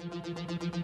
Música